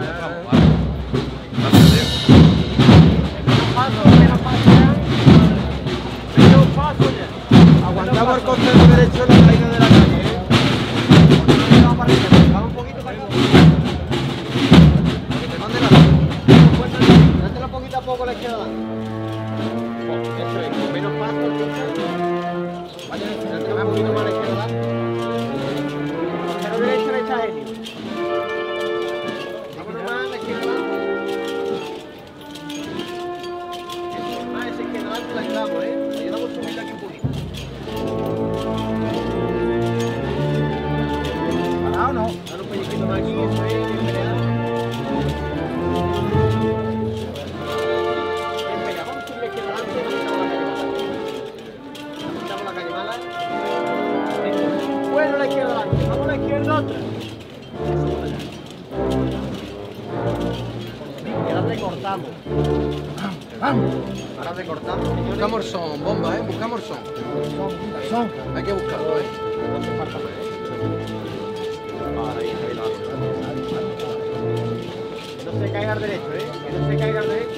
Ah, é, é. izquierda, a la izquierda. Vamos a la izquierda otra. Y ahora recortamos. Vamos. Ahora recortamos, señores. Buscamos son, bomba, ¿eh? Buscamos son. Son. Hay que buscarlo, ¿eh? No ¿eh? se caiga al derecho, ¿eh? Que no se caiga al derecho.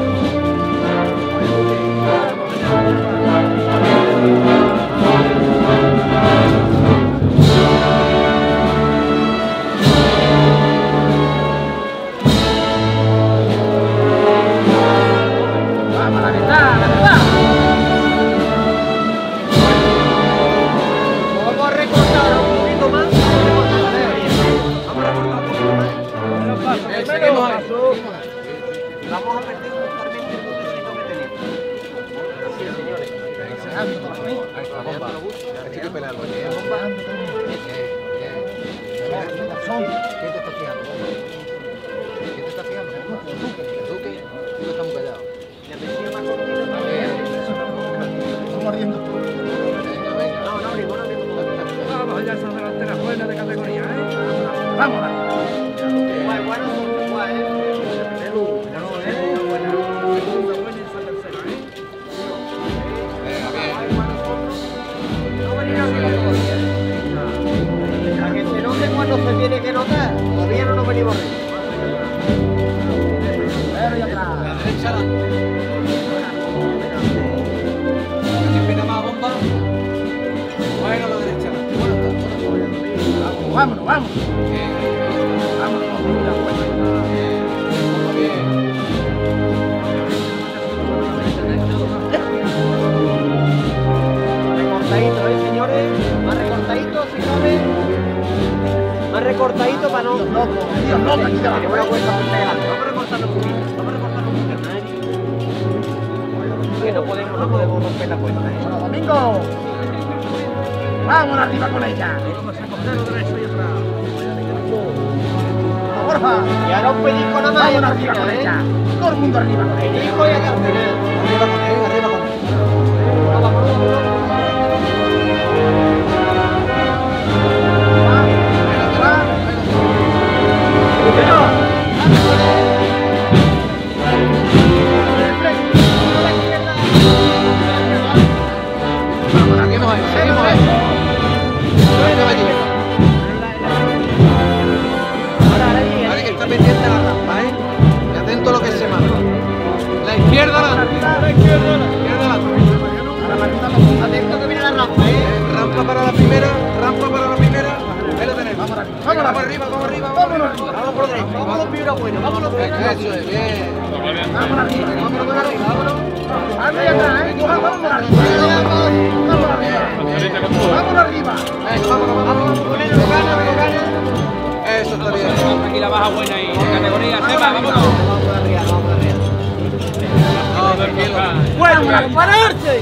la bomba. Esto hay que. Bien, vámonos, vámonos. Recortadito, ¿eh, señores? Más recortadito, señores. Más recortadito para no... No, tío, no. Vamos a recortar un poquito, vamos a recortar un poquito. Que no podemos, no podemos romper la cuenta. ¿eh? ¡Bueno, Domingo! ¡Vámonos arriba con ella! derecho Ya no pedís con la mano. Vámonos arriba con. ¿eh? Todo el mundo arriba con. Hijo y allá. vámonos, Eso es bien. Vámonos, arriba. Eso está bien. Aquí la baja buena y de categoría. Seba, vámonos. Vamos arriba, vamos arriba. Bueno, para pararse.